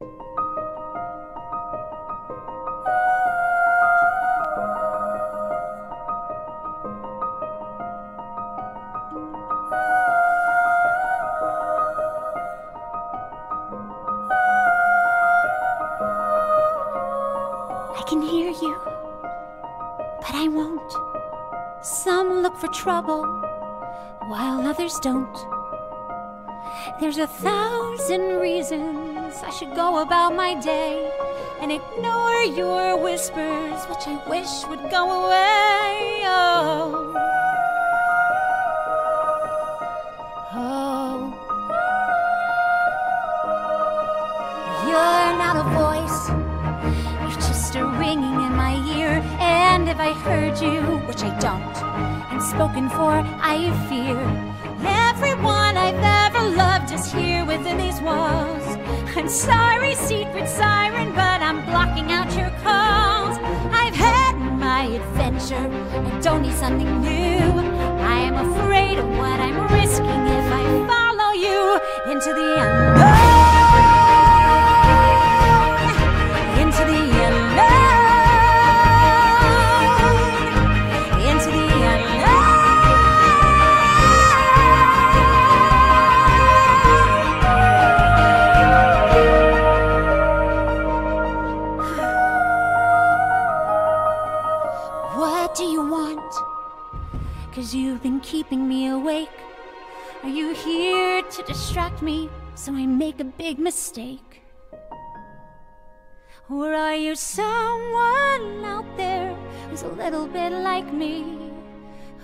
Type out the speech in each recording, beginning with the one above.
I can hear you, but I won't. Some look for trouble, while others don't. There's a thousand reasons I should go about my day and ignore your whispers, which I wish would go away. Oh. Oh. You're not a voice. You're just a ringing in my ear. And if I heard you, which I don't, and spoken for, I fear. I'm sorry, secret siren, but I'm blocking out your calls. I've had my adventure. I don't need something new. I am afraid of what I'm risking if I follow you into the unknown. Do you want? Cause you've been keeping me awake. Are you here to distract me so I make a big mistake? Or are you someone out there who's a little bit like me?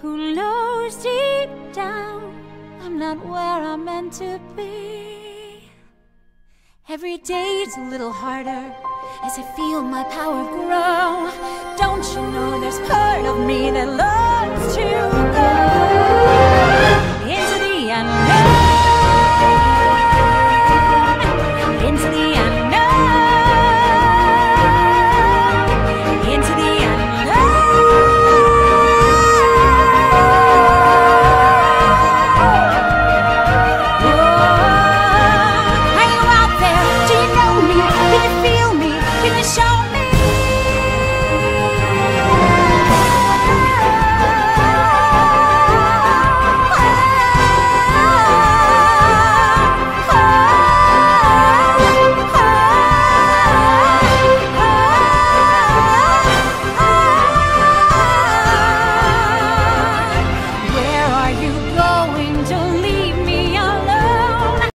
Who knows deep down I'm not where I'm meant to be? Every day's a little harder as I feel my power grow. Don't you know there's part of me that loves to?